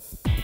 you